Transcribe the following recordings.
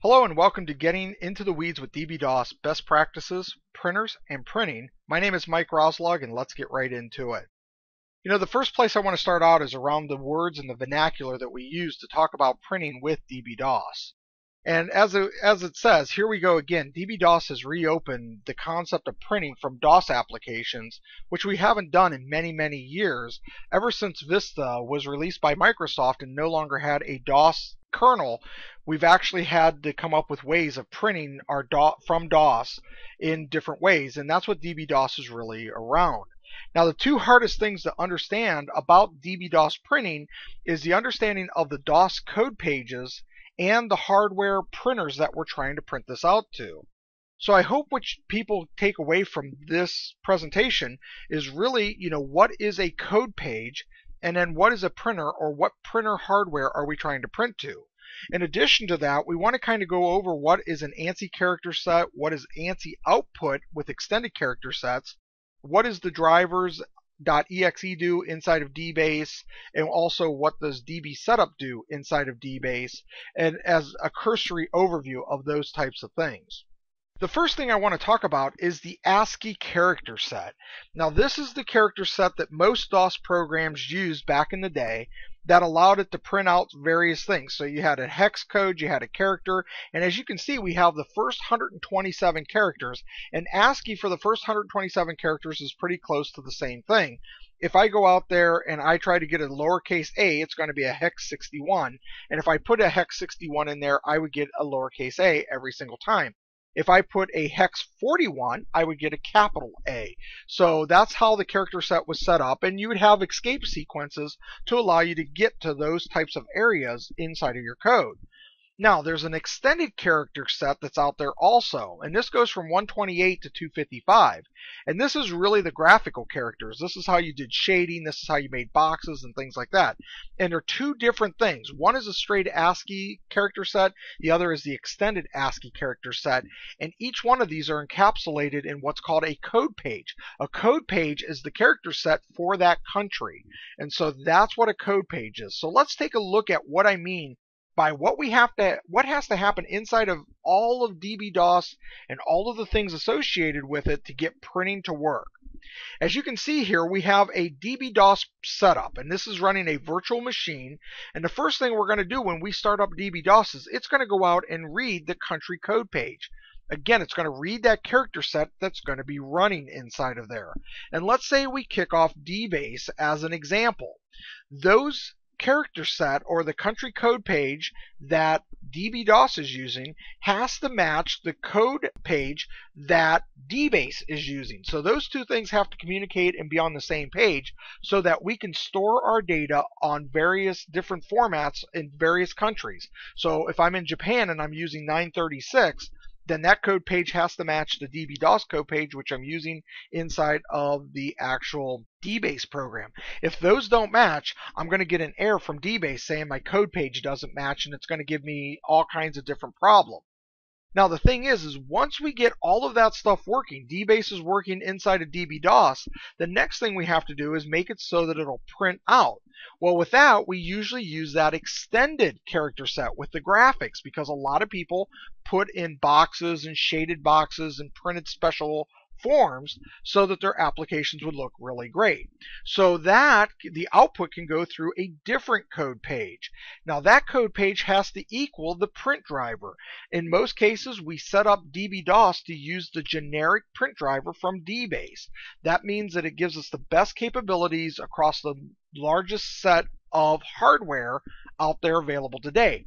Hello and welcome to Getting Into the Weeds with dbDOS Best Practices, Printers, and Printing. My name is Mike Rozlog and let's get right into it. You know, the first place I want to start out is around the words and the vernacular that we use to talk about printing with dbDOS. And as it, as it says, here we go again. dbDOS has reopened the concept of printing from DOS applications, which we haven't done in many, many years, ever since Vista was released by Microsoft and no longer had a DOS kernel, we've actually had to come up with ways of printing our DOS from DOS in different ways, and that's what dbDOS is really around. Now, the two hardest things to understand about dbDOS printing is the understanding of the DOS code pages and the hardware printers that we're trying to print this out to. So I hope what people take away from this presentation is really, you know, what is a code page and then what is a printer or what printer hardware are we trying to print to? In addition to that, we want to kind of go over what is an ANSI character set, what is ANSI output with extended character sets, what is the drivers .exe do inside of dBASE, and also what does DB setup do inside of dBASE, and as a cursory overview of those types of things. The first thing I want to talk about is the ASCII character set. Now, this is the character set that most DOS programs used back in the day that allowed it to print out various things. So you had a hex code, you had a character, and as you can see, we have the first 127 characters, and ASCII for the first 127 characters is pretty close to the same thing. If I go out there and I try to get a lowercase a, it's going to be a hex 61, and if I put a hex 61 in there, I would get a lowercase a every single time. If I put a hex 41, I would get a capital A. So that's how the character set was set up, and you would have escape sequences to allow you to get to those types of areas inside of your code. Now, there's an extended character set that's out there also, and this goes from 128 to 255. And this is really the graphical characters. This is how you did shading, this is how you made boxes and things like that. And they're two different things. One is a straight ASCII character set, the other is the extended ASCII character set, and each one of these are encapsulated in what's called a code page. A code page is the character set for that country. And so that's what a code page is. So let's take a look at what I mean by what we have to what has to happen inside of all of dbDOS and all of the things associated with it to get printing to work. As you can see here, we have a dbDOS setup, and this is running a virtual machine. And the first thing we're going to do when we start up dbDOS is it's going to go out and read the country code page. Again, it's going to read that character set that's going to be running inside of there. And let's say we kick off dBASE as an example. Those character set or the country code page that dbDOS is using has to match the code page that dBASE is using. So those two things have to communicate and be on the same page so that we can store our data on various different formats in various countries. So if I'm in Japan and I'm using 936, then that code page has to match the dbDOS code page, which I'm using inside of the actual dBASE program. If those don't match, I'm going to get an error from dBASE saying my code page doesn't match, and it's going to give me all kinds of different problems. Now the thing is, is once we get all of that stuff working, dBASE is working inside of dbDOS, the next thing we have to do is make it so that it'll print out. Well, with that, we usually use that extended character set with the graphics because a lot of people put in boxes and shaded boxes and printed special forms so that their applications would look really great. So that the output can go through a different code page. Now that code page has to equal the print driver. In most cases, we set up dbDOS to use the generic print driver from dBASE. That means that it gives us the best capabilities across the largest set of hardware out there available today.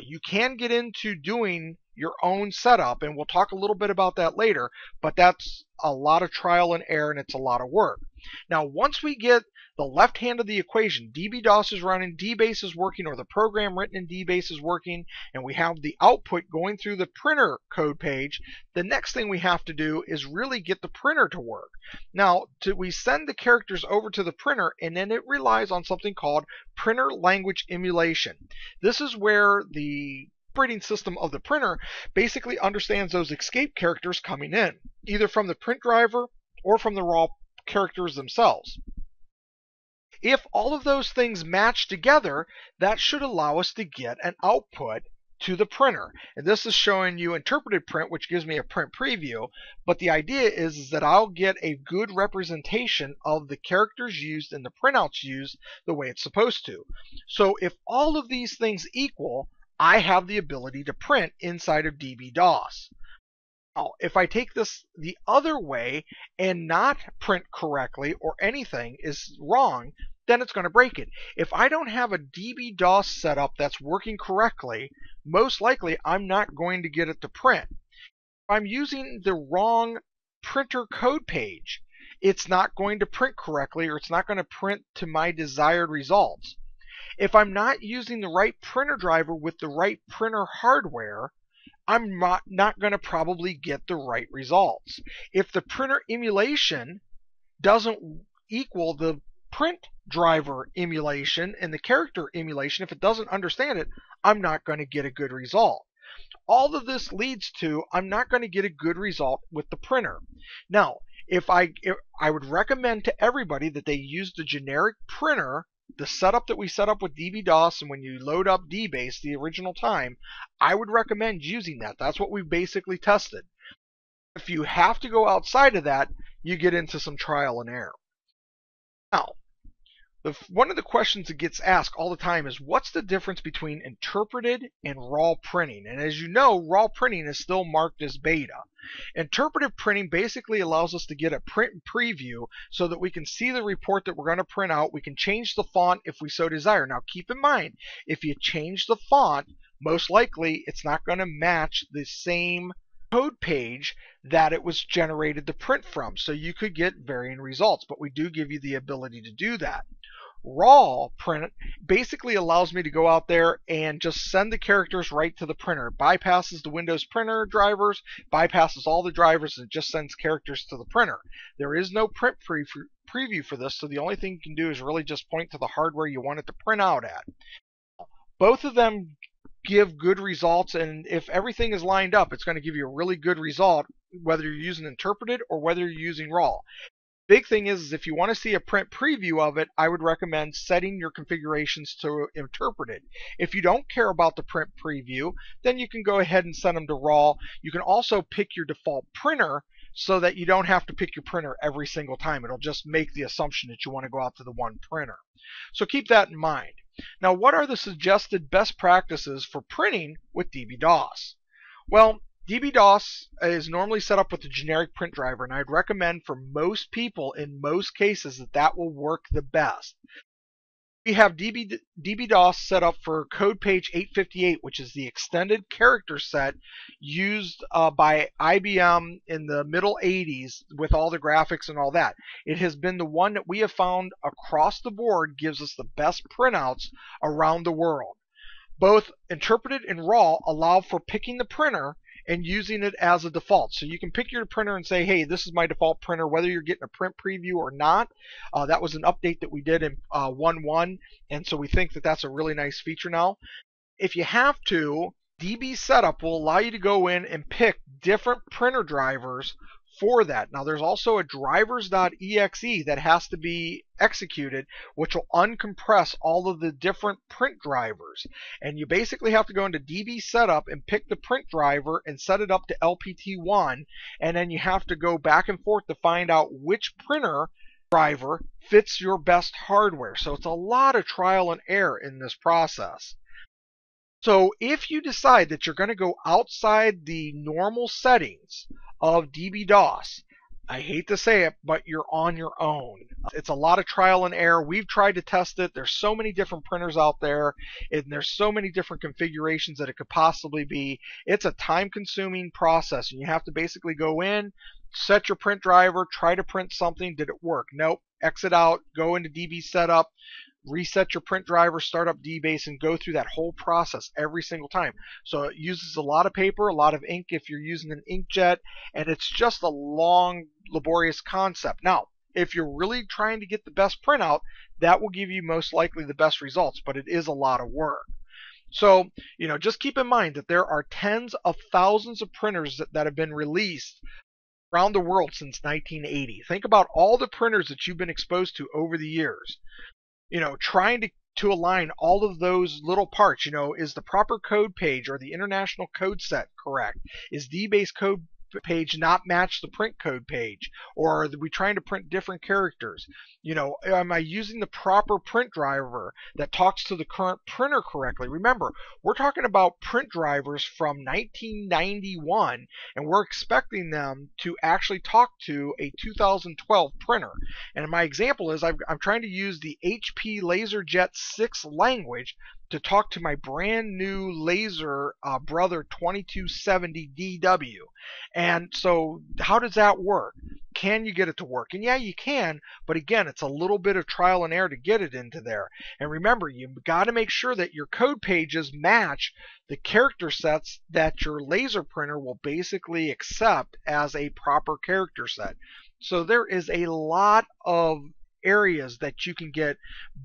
You can get into doing your own setup, and we'll talk a little bit about that later, but that's a lot of trial and error and it's a lot of work. Now, once we get the left hand of the equation, dbDOS is running, dBASE is working, or the program written in dBASE is working, and we have the output going through the printer code page, the next thing we have to do is really get the printer to work. Now, to, we send the characters over to the printer, and then it relies on something called printer language emulation. This is where the operating system of the printer basically understands those escape characters coming in, either from the print driver or from the raw characters themselves. If all of those things match together, that should allow us to get an output to the printer. And this is showing you interpreted print, which gives me a print preview. But the idea is, is that I'll get a good representation of the characters used and the printouts used the way it's supposed to. So if all of these things equal, I have the ability to print inside of dbDOS. Now, if I take this the other way and not print correctly or anything is wrong, then it's going to break it. If I don't have a dbDOS setup that's working correctly, most likely I'm not going to get it to print. If I'm using the wrong printer code page, it's not going to print correctly or it's not going to print to my desired results. If I'm not using the right printer driver with the right printer hardware, I'm not, not going to probably get the right results. If the printer emulation doesn't equal the print driver emulation and the character emulation, if it doesn't understand it, I'm not going to get a good result. All of this leads to I'm not going to get a good result with the printer. Now, if I if I would recommend to everybody that they use the generic printer, the setup that we set up with dbDOS and when you load up dBASE, the original time, I would recommend using that. That's what we've basically tested. If you have to go outside of that, you get into some trial and error. Now, the, one of the questions that gets asked all the time is what's the difference between interpreted and raw printing? And as you know, raw printing is still marked as beta. Interpretive printing basically allows us to get a print preview so that we can see the report that we're going to print out. We can change the font if we so desire. Now keep in mind, if you change the font, most likely it's not going to match the same code page that it was generated to print from. So you could get varying results, but we do give you the ability to do that raw print basically allows me to go out there and just send the characters right to the printer. bypasses the Windows printer drivers, bypasses all the drivers, and just sends characters to the printer. There is no print pre preview for this, so the only thing you can do is really just point to the hardware you want it to print out at. Both of them give good results, and if everything is lined up, it's going to give you a really good result whether you're using interpreted or whether you're using raw. Big thing is, is if you want to see a print preview of it, I would recommend setting your configurations to interpreted. If you don't care about the print preview, then you can go ahead and set them to raw. You can also pick your default printer so that you don't have to pick your printer every single time. It'll just make the assumption that you want to go out to the one printer. So keep that in mind. Now, what are the suggested best practices for printing with dbDOS? Well, dbDOS is normally set up with a generic print driver, and I'd recommend for most people in most cases that that will work the best. We have DB, dbDOS set up for code page 858, which is the extended character set used uh, by IBM in the middle 80s with all the graphics and all that. It has been the one that we have found across the board gives us the best printouts around the world. Both interpreted and raw allow for picking the printer and using it as a default. So you can pick your printer and say, hey, this is my default printer, whether you're getting a print preview or not. Uh, that was an update that we did in uh, 1.1, and so we think that that's a really nice feature now. If you have to, DB Setup will allow you to go in and pick different printer drivers for that. Now there's also a drivers.exe that has to be executed, which will uncompress all of the different print drivers. And you basically have to go into DB setup and pick the print driver and set it up to LPT1. And then you have to go back and forth to find out which printer driver fits your best hardware. So it's a lot of trial and error in this process. So if you decide that you're going to go outside the normal settings of dbDOS. I hate to say it, but you're on your own. It's a lot of trial and error. We've tried to test it. There's so many different printers out there, and there's so many different configurations that it could possibly be. It's a time consuming process, and you have to basically go in, set your print driver, try to print something. Did it work? Nope. Exit out, go into DB setup, reset your print driver, start up dBASE, and go through that whole process every single time. So it uses a lot of paper, a lot of ink if you're using an inkjet, and it's just a long, laborious concept. Now, if you're really trying to get the best printout, that will give you most likely the best results, but it is a lot of work. So, you know, just keep in mind that there are tens of thousands of printers that, that have been released around the world since 1980. Think about all the printers that you've been exposed to over the years you know, trying to to align all of those little parts. You know, is the proper code page or the international code set correct? Is dBASE code page not match the print code page? Or are we trying to print different characters? You know, am I using the proper print driver that talks to the current printer correctly? Remember, we're talking about print drivers from 1991 and we're expecting them to actually talk to a 2012 printer. And my example is I'm, I'm trying to use the HP LaserJet 6 language to talk to my brand new laser uh, brother 2270 DW. And so, how does that work? Can you get it to work? And yeah, you can, but again, it's a little bit of trial and error to get it into there. And remember, you've got to make sure that your code pages match the character sets that your laser printer will basically accept as a proper character set. So there is a lot of areas that you can get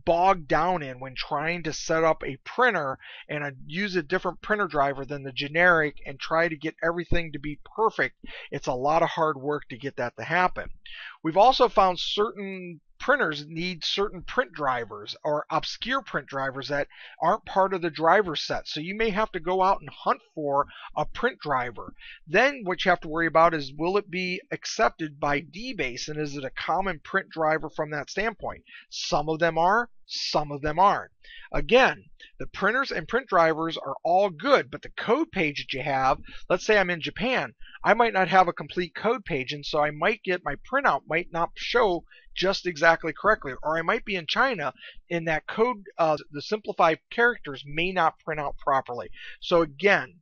bogged down in when trying to set up a printer and a, use a different printer driver than the generic and try to get everything to be perfect. It's a lot of hard work to get that to happen. We've also found certain printers need certain print drivers or obscure print drivers that aren't part of the driver set. So you may have to go out and hunt for a print driver. Then what you have to worry about is will it be accepted by dBASE and is it a common print driver from that standpoint? Some of them are, some of them aren't. Again, the printers and print drivers are all good, but the code page that you have, let's say I'm in Japan, I might not have a complete code page, and so I might get my printout might not show just exactly correctly, or I might be in China and that code, uh, the simplified characters may not print out properly. So again,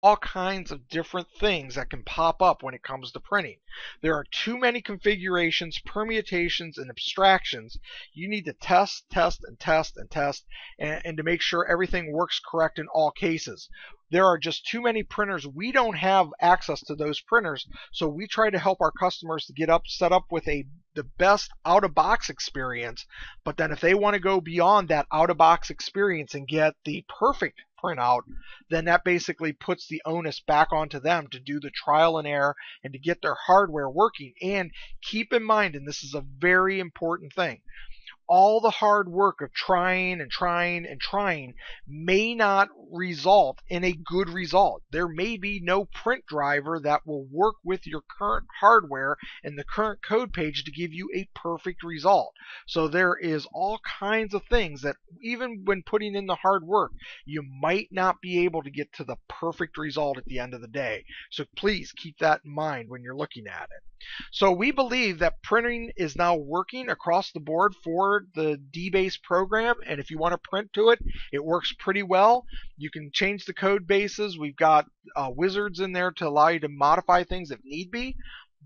all kinds of different things that can pop up when it comes to printing. There are too many configurations, permutations, and abstractions. You need to test, test, and test, and test, and, and to make sure everything works correct in all cases. There are just too many printers. We don't have access to those printers, so we try to help our customers to get up set up with a the best out of box experience. But then if they want to go beyond that out of box experience and get the perfect printout, then that basically puts the onus back onto them to do the trial and error and to get their hardware working. And keep in mind, and this is a very important thing, all the hard work of trying and trying and trying may not result in a good result. There may be no print driver that will work with your current hardware and the current code page to give you a perfect result. So there is all kinds of things that even when putting in the hard work, you might not be able to get to the perfect result at the end of the day. So please keep that in mind when you're looking at it. So we believe that printing is now working across the board for the dBASE program. And if you want to print to it, it works pretty well. You can change the code bases. We've got uh, wizards in there to allow you to modify things if need be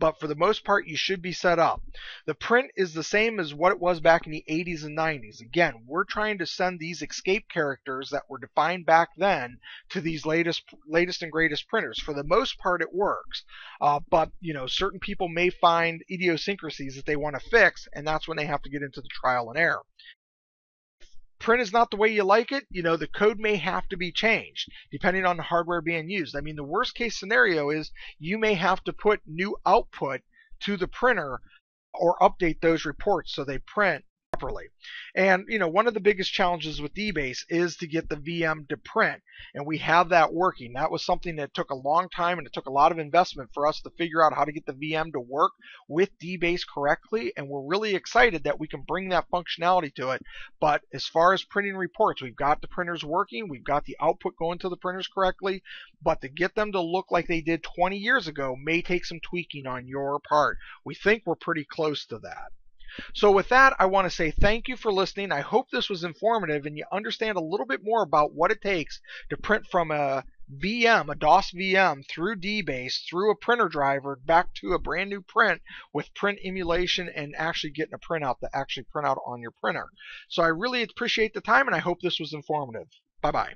but for the most part, you should be set up. The print is the same as what it was back in the 80s and 90s. Again, we're trying to send these escape characters that were defined back then to these latest, latest and greatest printers. For the most part, it works, uh, but you know, certain people may find idiosyncrasies that they want to fix, and that's when they have to get into the trial and error print is not the way you like it, you know, the code may have to be changed depending on the hardware being used. I mean, the worst case scenario is you may have to put new output to the printer or update those reports so they print properly. And you know, one of the biggest challenges with dBASE is to get the VM to print, and we have that working. That was something that took a long time and it took a lot of investment for us to figure out how to get the VM to work with dBASE correctly, and we're really excited that we can bring that functionality to it. But as far as printing reports, we've got the printers working, we've got the output going to the printers correctly, but to get them to look like they did 20 years ago may take some tweaking on your part. We think we're pretty close to that. So with that, I want to say thank you for listening. I hope this was informative and you understand a little bit more about what it takes to print from a VM, a DOS VM, through dBASE, through a printer driver, back to a brand new print with print emulation and actually getting a printout that actually print out on your printer. So I really appreciate the time and I hope this was informative. Bye bye.